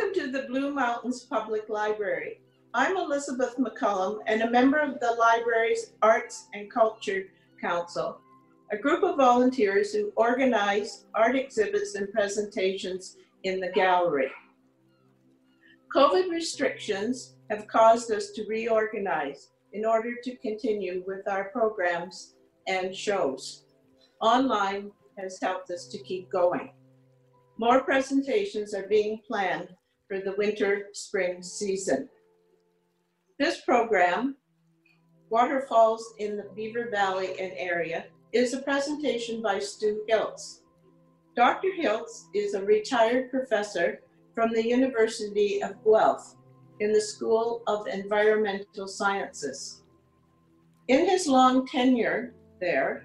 Welcome to the Blue Mountains Public Library. I'm Elizabeth McCullum and a member of the library's Arts and Culture Council, a group of volunteers who organize art exhibits and presentations in the gallery. COVID restrictions have caused us to reorganize in order to continue with our programs and shows. Online has helped us to keep going. More presentations are being planned for the winter spring season. This program, Waterfalls in the Beaver Valley and area, is a presentation by Stew Hilts. Dr. Hilts is a retired professor from the University of Guelph in the School of Environmental Sciences. In his long tenure there,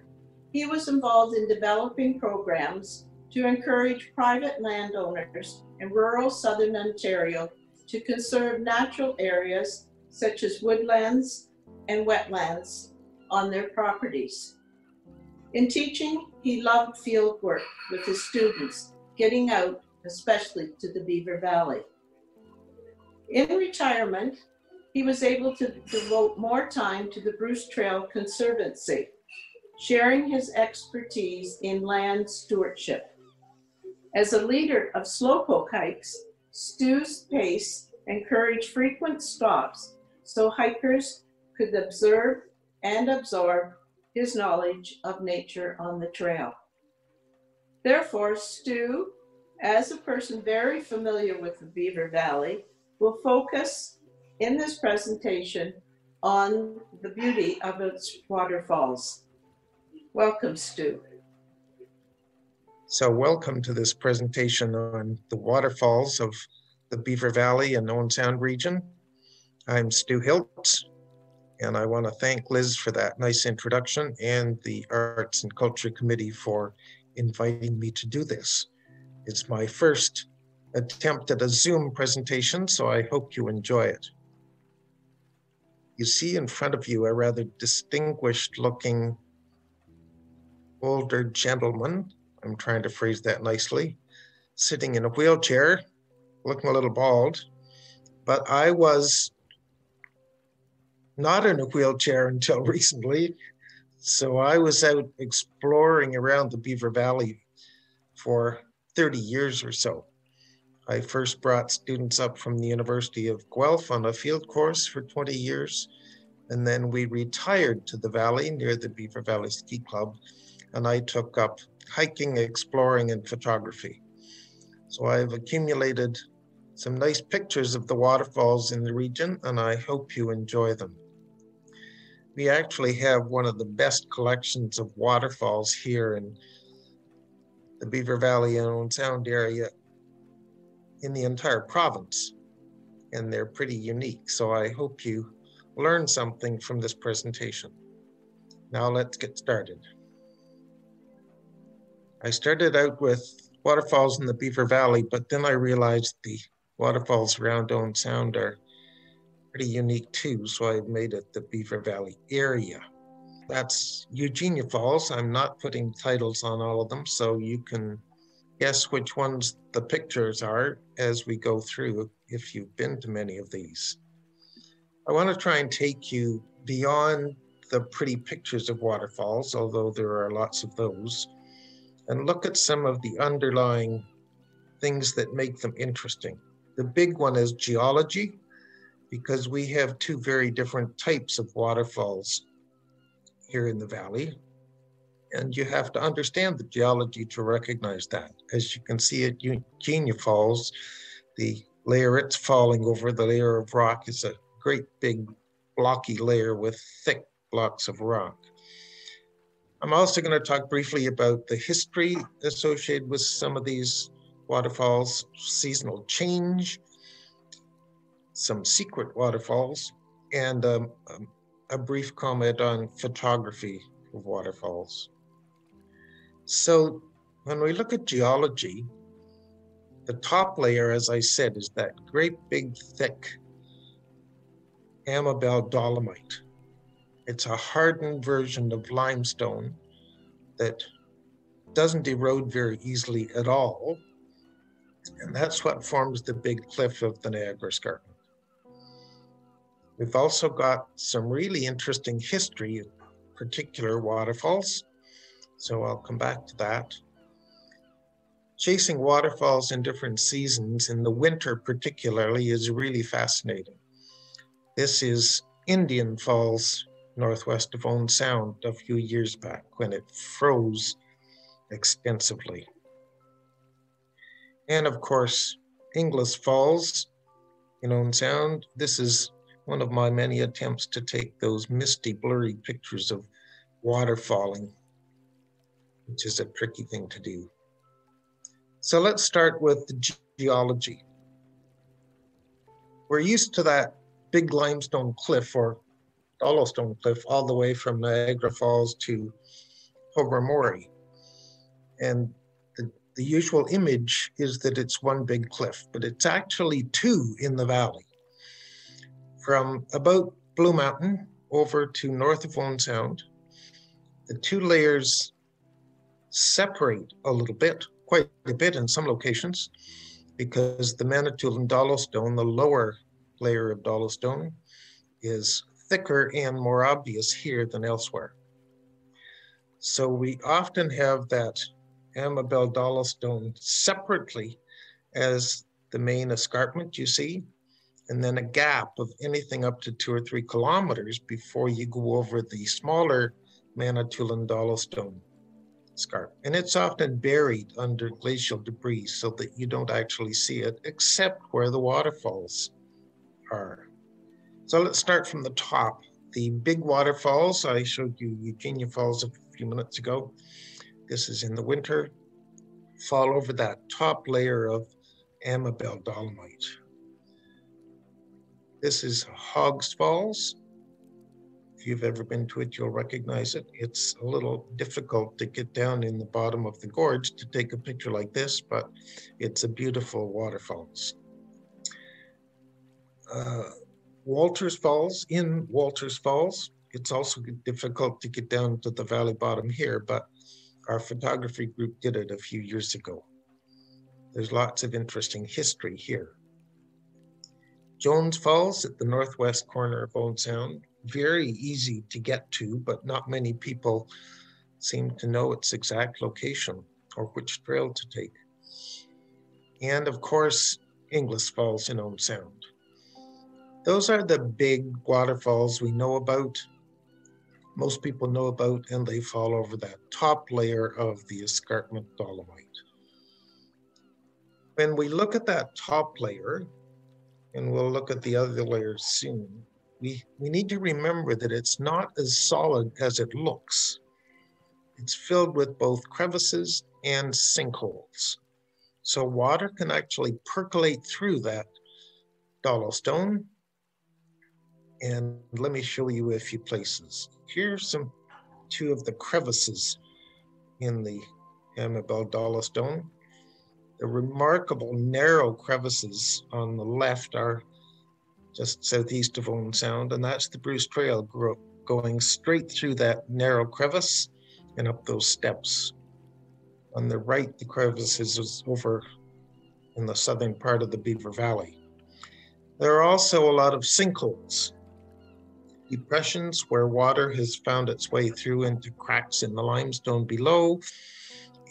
he was involved in developing programs to encourage private landowners in rural southern Ontario to conserve natural areas such as woodlands and wetlands on their properties. In teaching, he loved field work with his students, getting out, especially to the Beaver Valley. In retirement, he was able to devote more time to the Bruce Trail Conservancy, sharing his expertise in land stewardship. As a leader of slowpoke hikes, Stew's pace encouraged frequent stops so hikers could observe and absorb his knowledge of nature on the trail. Therefore, Stew, as a person very familiar with the Beaver Valley, will focus in this presentation on the beauty of its waterfalls. Welcome, Stew. So welcome to this presentation on the waterfalls of the Beaver Valley and Owen Sound region. I'm Stew Hilts, and I want to thank Liz for that nice introduction and the Arts and Culture Committee for inviting me to do this. It's my first attempt at a Zoom presentation, so I hope you enjoy it. You see in front of you a rather distinguished looking older gentleman I'm trying to phrase that nicely, sitting in a wheelchair, looking a little bald. But I was not in a wheelchair until recently. So I was out exploring around the Beaver Valley for 30 years or so. I first brought students up from the University of Guelph on a field course for 20 years. And then we retired to the valley near the Beaver Valley Ski Club. And I took up hiking, exploring, and photography. So I've accumulated some nice pictures of the waterfalls in the region, and I hope you enjoy them. We actually have one of the best collections of waterfalls here in the Beaver Valley and Owen Sound area in the entire province, and they're pretty unique. So I hope you learn something from this presentation. Now let's get started. I started out with waterfalls in the Beaver Valley, but then I realized the waterfalls around Owen Sound are pretty unique too, so I made it the Beaver Valley area. That's Eugenia Falls. I'm not putting titles on all of them, so you can guess which ones the pictures are as we go through if you've been to many of these. I want to try and take you beyond the pretty pictures of waterfalls, although there are lots of those, and look at some of the underlying things that make them interesting. The big one is geology, because we have two very different types of waterfalls here in the valley. And you have to understand the geology to recognize that. As you can see at Eugenia Falls, the layer it's falling over, the layer of rock, is a great big blocky layer with thick blocks of rock. I'm also going to talk briefly about the history associated with some of these waterfalls, seasonal change, some secret waterfalls, and um, um, a brief comment on photography of waterfalls. So when we look at geology, the top layer, as I said, is that great big thick Amabel dolomite. It's a hardened version of limestone that doesn't erode very easily at all. And that's what forms the big cliff of the Niagara Escarpment. We've also got some really interesting history particular waterfalls. So I'll come back to that. Chasing waterfalls in different seasons, in the winter particularly, is really fascinating. This is Indian Falls, northwest of Owen Sound, a few years back when it froze extensively. And of course, Inglis Falls in Owen Sound. This is one of my many attempts to take those misty, blurry pictures of water falling, which is a tricky thing to do. So let's start with the geology. We're used to that big limestone cliff or Dolostone cliff all the way from Niagara Falls to Tobermory. And the, the usual image is that it's one big cliff, but it's actually two in the valley. From about Blue Mountain over to north of Owen Sound, the two layers separate a little bit, quite a bit in some locations, because the Manitoulin Dolostone, the lower layer of Dolostone, is thicker and more obvious here than elsewhere. So we often have that Amabel Dolostone separately as the main escarpment you see, and then a gap of anything up to two or three kilometers before you go over the smaller Manitoulin Dolostone scarp. And it's often buried under glacial debris so that you don't actually see it except where the waterfalls are. So let's start from the top. The big waterfalls, I showed you Eugenia Falls a few minutes ago. This is in the winter. Fall over that top layer of Amabel dolomite. This is Hoggs Falls. If you've ever been to it, you'll recognize it. It's a little difficult to get down in the bottom of the gorge to take a picture like this, but it's a beautiful waterfalls. Uh, Walters Falls, in Walters Falls, it's also difficult to get down to the valley bottom here, but our photography group did it a few years ago. There's lots of interesting history here. Jones Falls at the northwest corner of Owen Sound, very easy to get to, but not many people seem to know its exact location or which trail to take. And of course, Inglis Falls in Owen Sound. Those are the big waterfalls we know about, most people know about, and they fall over that top layer of the escarpment dolomite. When we look at that top layer, and we'll look at the other layers soon, we, we need to remember that it's not as solid as it looks. It's filled with both crevices and sinkholes. So water can actually percolate through that dolostone and let me show you a few places. Here's some two of the crevices in the Amabel Dolostone. The remarkable narrow crevices on the left are just southeast of Owen Sound, and that's the Bruce Trail going straight through that narrow crevice and up those steps. On the right, the crevice is over in the southern part of the Beaver Valley. There are also a lot of sinkholes depressions where water has found its way through into cracks in the limestone below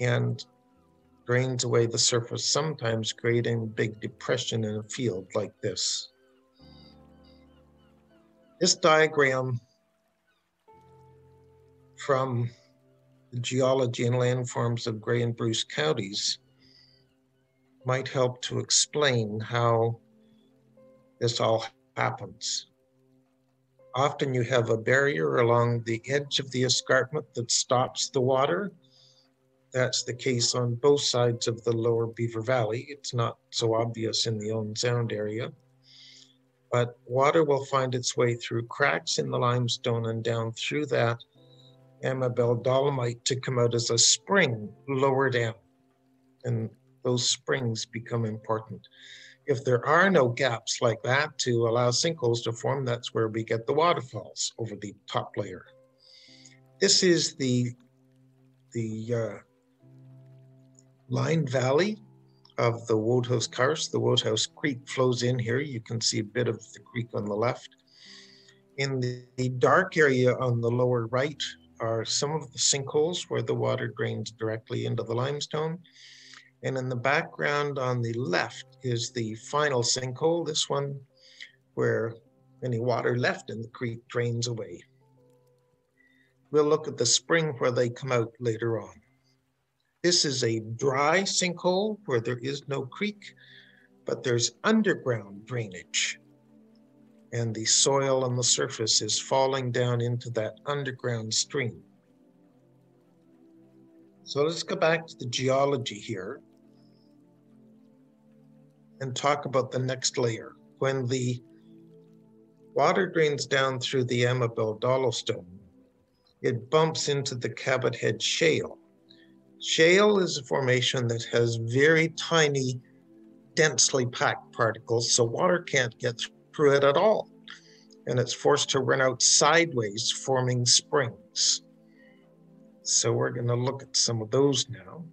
and drains away the surface, sometimes creating big depression in a field like this. This diagram from the geology and landforms of Grey and Bruce counties might help to explain how this all happens. Often you have a barrier along the edge of the escarpment that stops the water. That's the case on both sides of the lower Beaver Valley. It's not so obvious in the Owen Sound area. But water will find its way through cracks in the limestone and down through that Amabel dolomite to come out as a spring lower down. And those springs become important. If there are no gaps like that to allow sinkholes to form, that's where we get the waterfalls over the top layer. This is the, the uh, Line Valley of the Wodehouse Karst. The Wodehouse Creek flows in here. You can see a bit of the creek on the left. In the, the dark area on the lower right are some of the sinkholes where the water drains directly into the limestone. And in the background on the left is the final sinkhole, this one where any water left in the creek drains away. We'll look at the spring where they come out later on. This is a dry sinkhole where there is no creek, but there's underground drainage. And the soil on the surface is falling down into that underground stream. So let's go back to the geology here and talk about the next layer. When the water drains down through the Amabel Dolostone, it bumps into the Cabot Head Shale. Shale is a formation that has very tiny, densely packed particles, so water can't get through it at all. And it's forced to run out sideways, forming springs. So we're going to look at some of those now.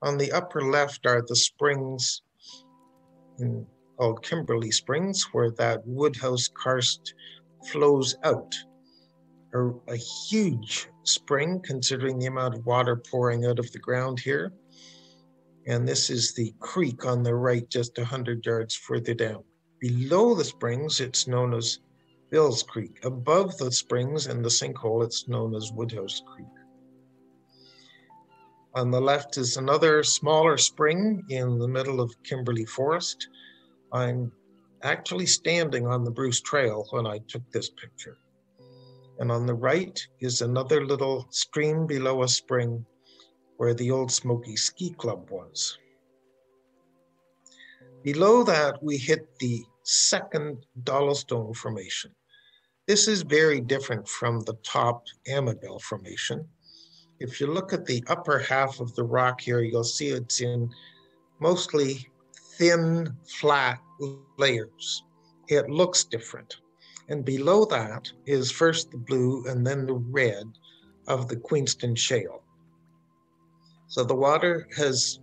On the upper left are the springs in, oh, called Kimberley Springs, where that Wodehouse karst flows out a, a huge spring considering the amount of water pouring out of the ground here. And this is the creek on the right, just 100 yards further down. Below the springs, it's known as Bill's Creek. Above the springs and the sinkhole, it's known as Wodehouse Creek. On the left is another smaller spring in the middle of Kimberley Forest. I'm actually standing on the Bruce Trail when I took this picture. And on the right is another little stream below a spring where the old Smoky Ski Club was. Below that, we hit the second Dolostone Formation. This is very different from the top Amabel Formation. If you look at the upper half of the rock here, you'll see it's in mostly thin, flat layers. It looks different. And below that is first the blue and then the red of the Queenston Shale. So the water has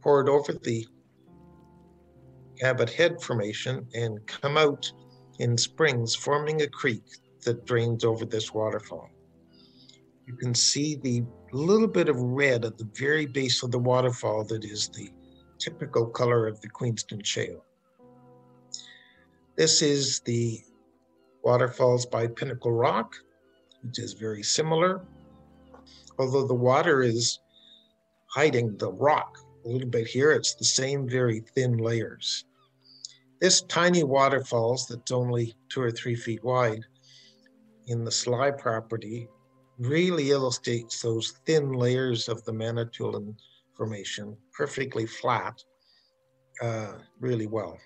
poured over the Cabot Head Formation and come out in springs, forming a creek that drains over this waterfall. You can see the little bit of red at the very base of the waterfall that is the typical color of the Queenston Shale. This is the waterfalls by Pinnacle Rock, which is very similar. Although the water is hiding the rock a little bit here, it's the same very thin layers. This tiny waterfalls that's only two or three feet wide in the Sly property really illustrates those thin layers of the Manitoulin Formation, perfectly flat, uh, really well.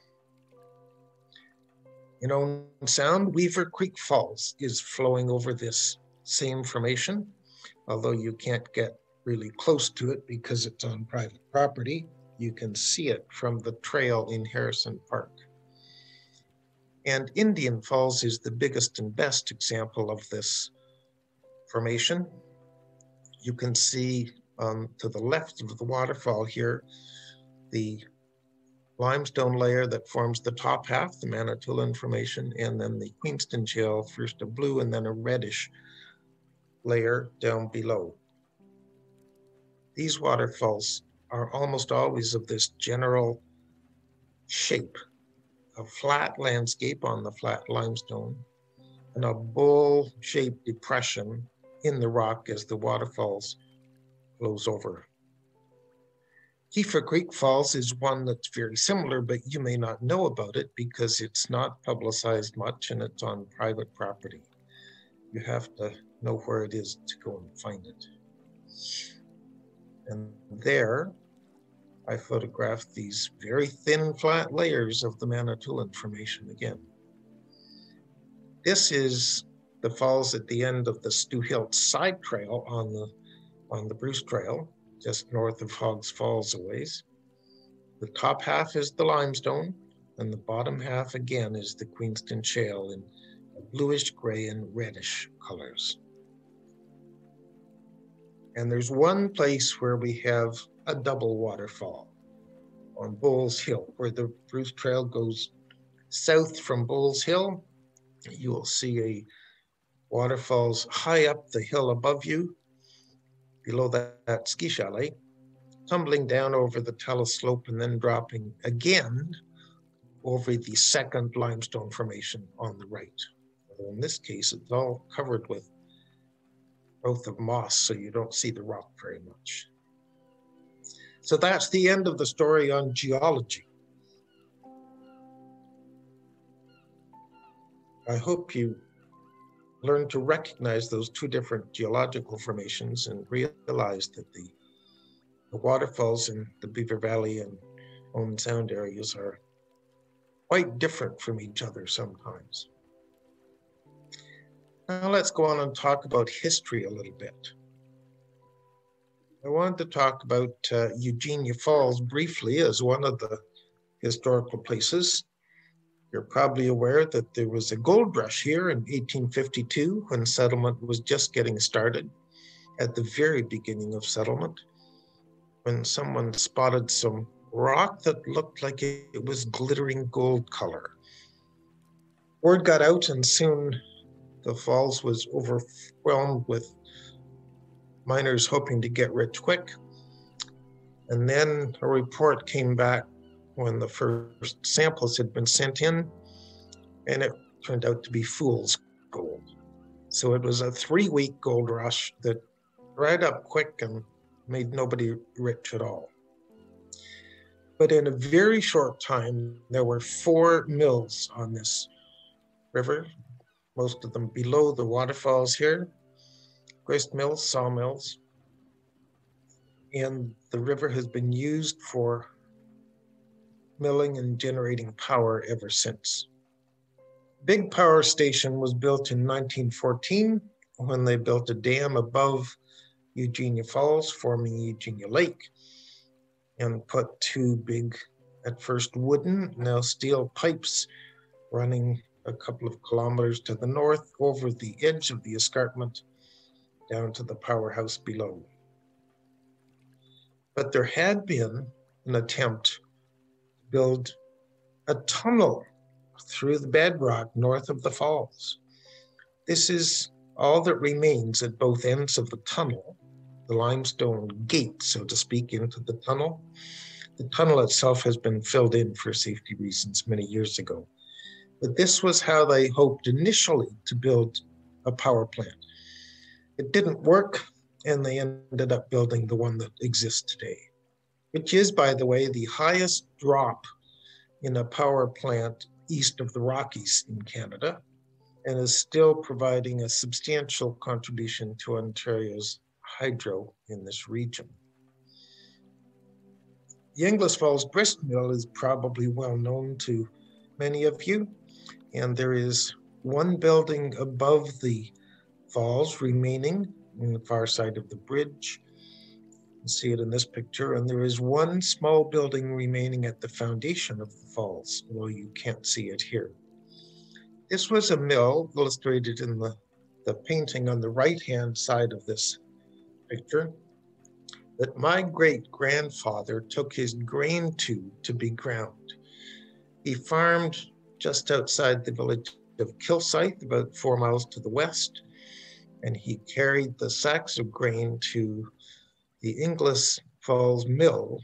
In Owen Sound, Weaver Creek Falls is flowing over this same formation, although you can't get really close to it because it's on private property. You can see it from the trail in Harrison Park. And Indian Falls is the biggest and best example of this formation. You can see um, to the left of the waterfall here, the limestone layer that forms the top half, the Manitoulin Formation, and then the Queenston Shale, first a blue and then a reddish layer down below. These waterfalls are almost always of this general shape, a flat landscape on the flat limestone, and a bowl-shaped depression in the rock as the waterfalls flows over. Kiefer Creek Falls is one that's very similar, but you may not know about it because it's not publicized much and it's on private property. You have to know where it is to go and find it. And there, I photographed these very thin, flat layers of the Manitoulin Formation again. This is the falls at the end of the Stewart side trail on the on the Bruce Trail just north of Hoggs Falls a ways. The top half is the limestone, and the bottom half again is the Queenston Shale in bluish gray and reddish colors. And there's one place where we have a double waterfall. on Bulls Hill, where the Bruce Trail goes south from Bulls Hill. You will see a waterfalls high up the hill above you, below that, that ski chalet, tumbling down over the talus slope and then dropping again over the second limestone formation on the right. Although in this case, it's all covered with growth of moss, so you don't see the rock very much. So that's the end of the story on geology. I hope you learn to recognize those two different geological formations and realize that the, the waterfalls in the Beaver Valley and Owen Sound areas are quite different from each other sometimes. Now let's go on and talk about history a little bit. I wanted to talk about uh, Eugenia Falls briefly as one of the historical places. You're probably aware that there was a gold rush here in 1852 when settlement was just getting started, at the very beginning of settlement, when someone spotted some rock that looked like it was glittering gold color. Word got out, and soon the falls was overwhelmed with miners hoping to get rich quick. And then a report came back when the first samples had been sent in, and it turned out to be fool's gold. So it was a three week gold rush that dried up quick and made nobody rich at all. But in a very short time, there were four mills on this river, most of them below the waterfalls here, grist mills, sawmills. And the river has been used for milling and generating power ever since. Big power station was built in 1914 when they built a dam above Eugenia Falls, forming Eugenia Lake and put two big, at first wooden, now steel pipes running a couple of kilometers to the north over the edge of the escarpment down to the powerhouse below. But there had been an attempt build a tunnel through the bedrock north of the falls. This is all that remains at both ends of the tunnel the limestone gate, so to speak, into the tunnel. The tunnel itself has been filled in for safety reasons many years ago. But this was how they hoped initially to build a power plant. It didn't work, and they ended up building the one that exists today, which is, by the way, the highest drop in a power plant east of the Rockies in Canada, and is still providing a substantial contribution to Ontario's hydro in this region. The Inglis Falls grist mill is probably well known to many of you, and there is one building above the falls remaining on the far side of the bridge. You see it in this picture, and there is one small building remaining at the foundation of the falls, although you can't see it here. This was a mill illustrated in the, the painting on the right-hand side of this picture that my great grandfather took his grain to to be ground. He farmed just outside the village of Kilsyth, about four miles to the west, and he carried the sacks of grain to the Inglis Falls mill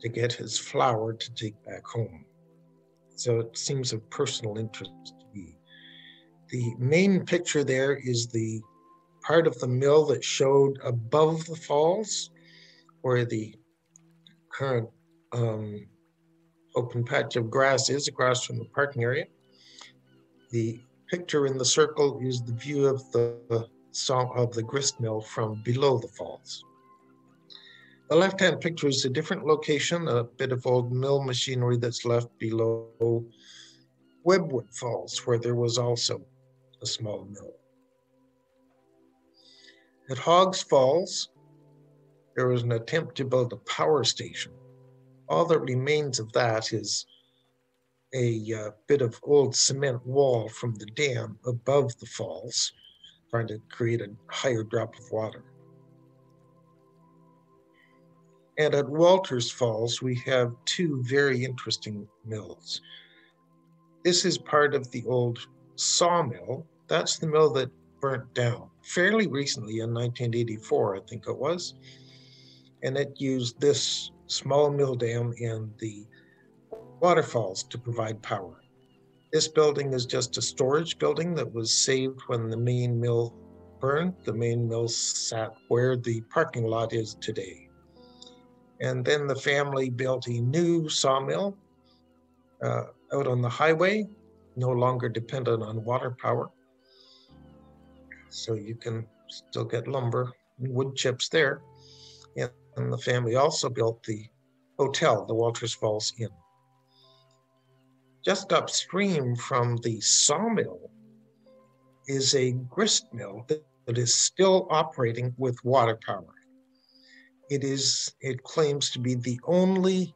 to get his flour to take back home. So it seems of personal interest to me. The main picture there is the part of the mill that showed above the falls where the current um, open patch of grass is across from the parking area. The picture in the circle is the view of the of the grist mill from below the falls. The left-hand picture is a different location, a bit of old mill machinery that's left below Webwood Falls, where there was also a small mill. At Hoggs Falls, there was an attempt to build a power station. All that remains of that is a uh, bit of old cement wall from the dam above the falls, trying to create a higher drop of water. And at Walters Falls, we have two very interesting mills. This is part of the old sawmill. That's the mill that burnt down fairly recently in 1984, I think it was. And it used this small mill dam and the waterfalls to provide power. This building is just a storage building that was saved when the main mill burned. The main mill sat where the parking lot is today. And then the family built a new sawmill uh, out on the highway, no longer dependent on water power. So you can still get lumber and wood chips there. And the family also built the hotel, the Walters Falls Inn. Just upstream from the sawmill is a grist mill that, that is still operating with water power. It is, it claims to be the only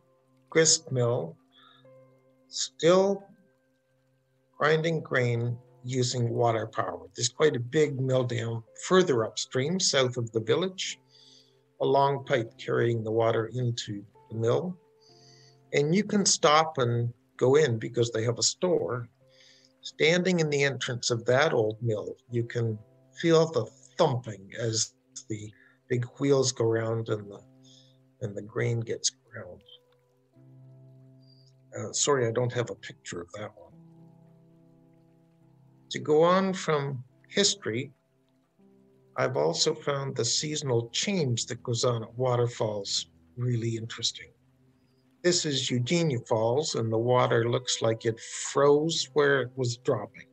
grist mill still grinding grain using water power. There's quite a big mill dam further upstream, south of the village, a long pipe carrying the water into the mill. And you can stop and go in because they have a store. Standing in the entrance of that old mill, you can feel the thumping as the big wheels go round and the and the grain gets ground. Uh, sorry, I don't have a picture of that one. To go on from history, I've also found the seasonal change that goes on at waterfalls really interesting. This is Eugenia Falls, and the water looks like it froze where it was dropping.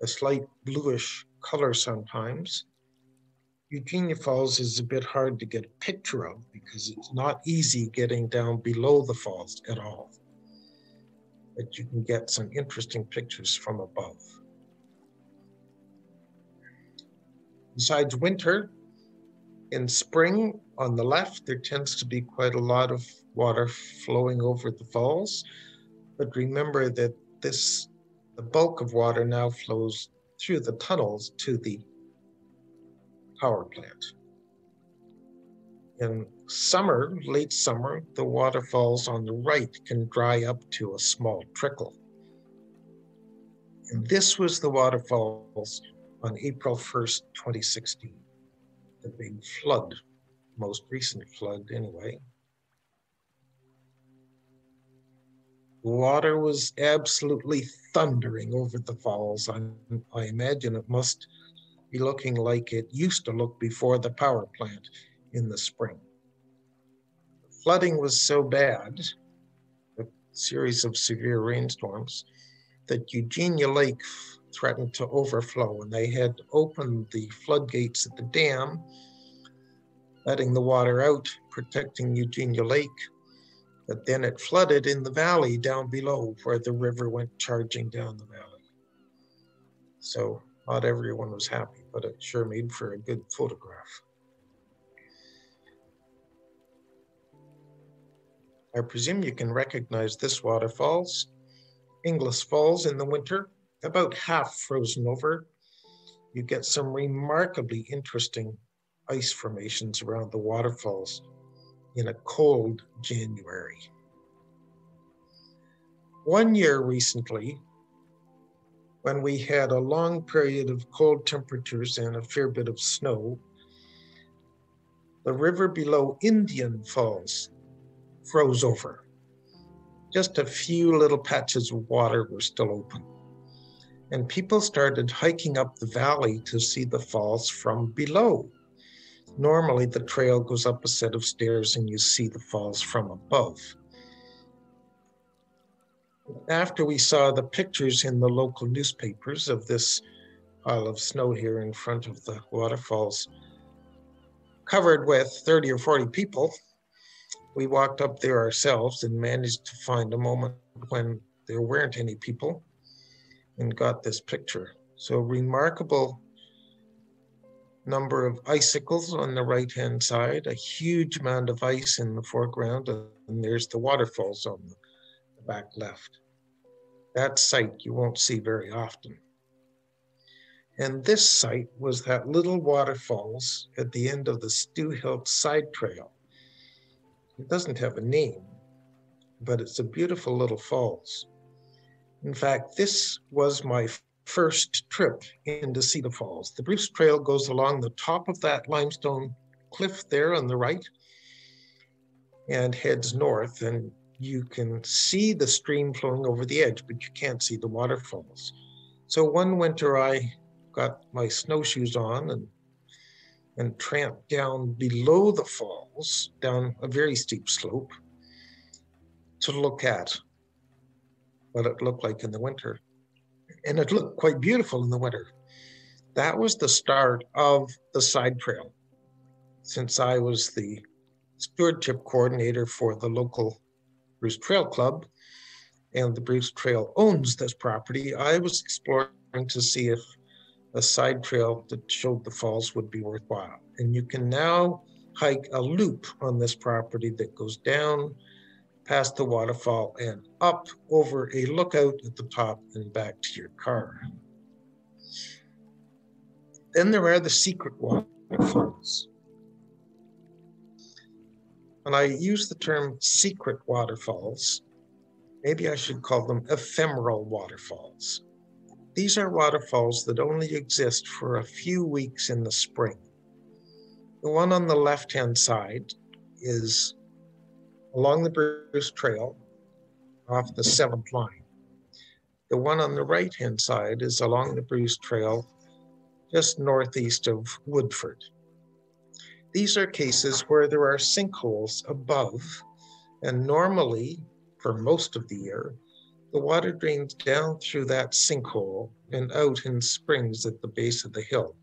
A slight bluish color sometimes. Eugenia Falls is a bit hard to get a picture of because it's not easy getting down below the falls at all. But you can get some interesting pictures from above. Besides winter, in spring on the left, there tends to be quite a lot of water flowing over the falls. But remember that this, the bulk of water now flows through the tunnels to the power plant. In summer, late summer, the waterfalls on the right can dry up to a small trickle. And this was the waterfalls on April 1st, 2016, the big flood, most recent flood anyway. Water was absolutely thundering over the falls. I, I imagine it must be looking like it used to look before the power plant in the spring. Flooding was so bad, a series of severe rainstorms, that Eugenia Lake threatened to overflow, and they had opened the floodgates at the dam, letting the water out, protecting Eugenia Lake. But then it flooded in the valley down below where the river went charging down the valley. So not everyone was happy, but it sure made for a good photograph. I presume you can recognize this waterfalls. Inglis Falls in the winter, about half frozen over. You get some remarkably interesting ice formations around the waterfalls in a cold January. One year recently, when we had a long period of cold temperatures and a fair bit of snow, the river below Indian Falls froze over. Just a few little patches of water were still open and people started hiking up the valley to see the falls from below. Normally, the trail goes up a set of stairs and you see the falls from above. After we saw the pictures in the local newspapers of this pile of snow here in front of the waterfalls, covered with 30 or 40 people, we walked up there ourselves and managed to find a moment when there weren't any people and got this picture. So remarkable number of icicles on the right-hand side, a huge amount of ice in the foreground, and there's the waterfalls on the back left. That sight you won't see very often. And this site was that little waterfalls at the end of the Stew Hill side trail. It doesn't have a name, but it's a beautiful little falls. In fact, this was my first trip in to see falls. The Bruce Trail goes along the top of that limestone cliff there on the right and heads north. And you can see the stream flowing over the edge, but you can't see the waterfalls. So one winter I got my snowshoes on and and tramped down below the falls, down a very steep slope, to look at what it looked like in the winter. And it looked quite beautiful in the winter. That was the start of the side trail. Since I was the stewardship coordinator for the local Bruce Trail Club, and the Bruce Trail owns this property, I was exploring to see if a side trail that showed the falls would be worthwhile. And you can now hike a loop on this property that goes down past the waterfall and up over a lookout at the top and back to your car. Then there are the secret waterfalls. And I use the term secret waterfalls. Maybe I should call them ephemeral waterfalls. These are waterfalls that only exist for a few weeks in the spring. The one on the left hand side is along the Bruce Trail off the seventh line. The one on the right hand side is along the Bruce Trail just northeast of Woodford. These are cases where there are sinkholes above, and normally, for most of the year, the water drains down through that sinkhole and out in springs at the base of the hill,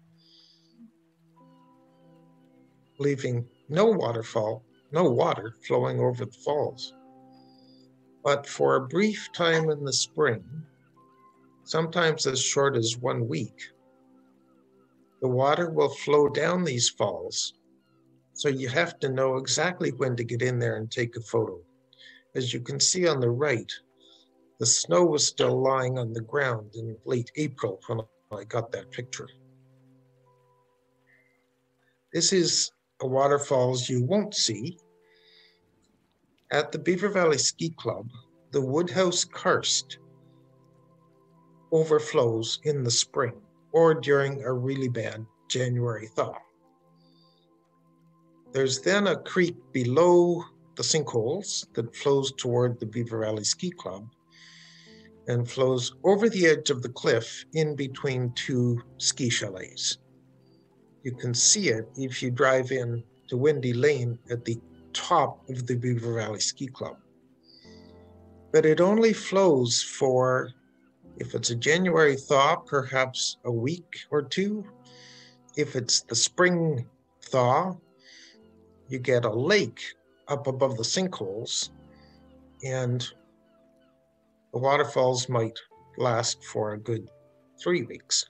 leaving no waterfall, no water flowing over the falls. But for a brief time in the spring, sometimes as short as one week, the water will flow down these falls. So you have to know exactly when to get in there and take a photo. As you can see on the right, the snow was still lying on the ground in late April when I got that picture. This is waterfalls you won't see. At the Beaver Valley Ski Club, the Wodehouse Karst overflows in the spring or during a really bad January thaw. There's then a creek below the sinkholes that flows toward the Beaver Valley Ski Club and flows over the edge of the cliff in between two ski chalets. You can see it if you drive in to Windy Lane at the top of the Beaver Valley Ski Club. But it only flows for, if it's a January thaw, perhaps a week or two. If it's the spring thaw, you get a lake up above the sinkholes, and the waterfalls might last for a good three weeks.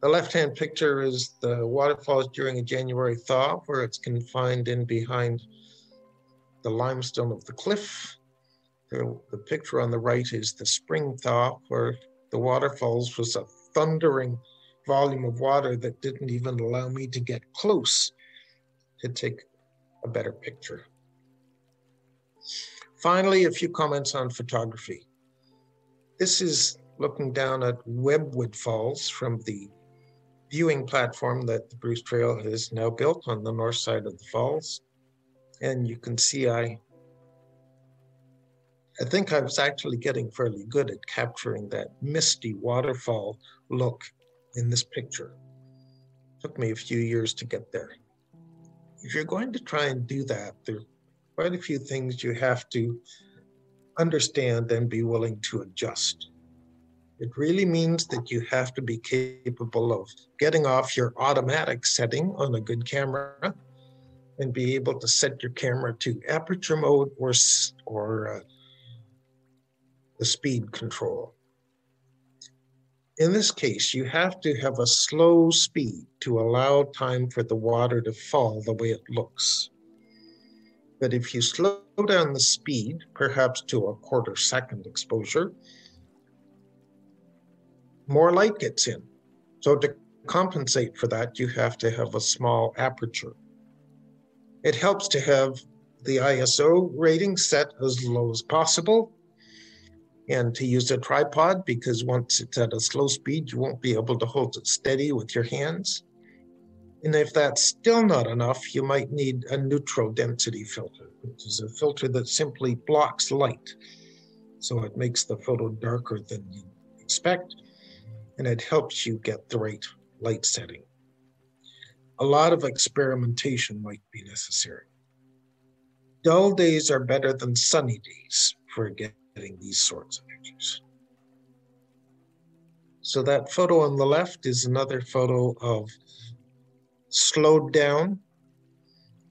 The left-hand picture is the waterfalls during a January thaw, where it's confined in behind the limestone of the cliff. The, the picture on the right is the spring thaw, where the waterfalls was a thundering volume of water that didn't even allow me to get close to take a better picture. Finally, a few comments on photography. This is looking down at Webwood Falls from the viewing platform that the Bruce Trail has now built on the north side of the falls. And you can see I, I think I was actually getting fairly good at capturing that misty waterfall look in this picture. Took me a few years to get there. If you're going to try and do that, there are quite a few things you have to understand and be willing to adjust. It really means that you have to be capable of getting off your automatic setting on a good camera and be able to set your camera to aperture mode or, or uh, the speed control. In this case, you have to have a slow speed to allow time for the water to fall the way it looks. But if you slow down the speed, perhaps to a quarter second exposure, more light gets in So to compensate for that, you have to have a small aperture. It helps to have the ISO rating set as low as possible and to use a tripod because once it's at a slow speed, you won't be able to hold it steady with your hands. And if that's still not enough, you might need a neutral density filter, which is a filter that simply blocks light. So it makes the photo darker than you expect, and it helps you get the right light setting. A lot of experimentation might be necessary. Dull days are better than sunny days for getting these sorts of pictures. So that photo on the left is another photo of slowed down.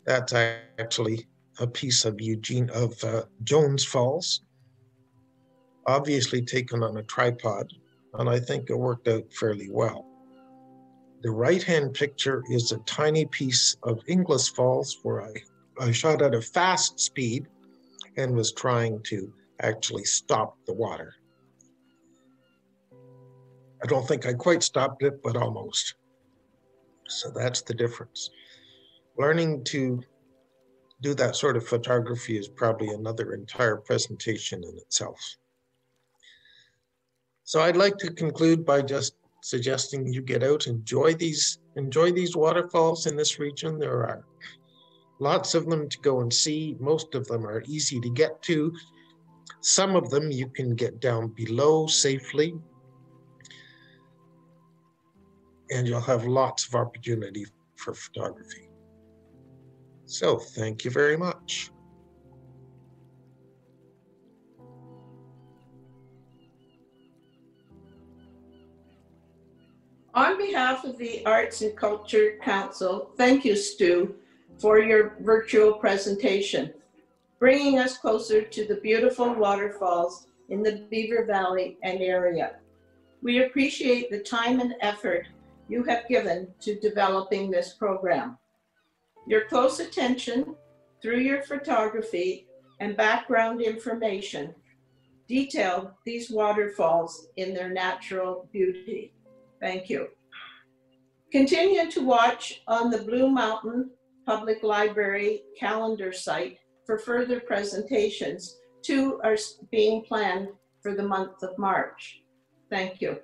That's actually a piece of Eugenia uh, Jones Falls, obviously taken on a tripod, and I think it worked out fairly well. The right-hand picture is a tiny piece of Inglis Falls where I, I shot at a fast speed and was trying to actually stop the water. I don't think I quite stopped it, but almost. So that's the difference. Learning to do that sort of photography is probably another entire presentation in itself. So I'd like to conclude by just suggesting you get out, enjoy these, enjoy these waterfalls in this region. There are lots of them to go and see. Most of them are easy to get to. Some of them you can get down below safely. And you'll have lots of opportunity for photography. So thank you very much. Behalf of the Arts and Culture Council, thank you, Stew, for your virtual presentation, bringing us closer to the beautiful waterfalls in the Beaver Valley and area. We appreciate the time and effort you have given to developing this program. Your close attention through your photography and background information detailed these waterfalls in their natural beauty. Thank you. Continue to watch on the Blue Mountain Public Library calendar site for further presentations. Two are being planned for the month of March. Thank you.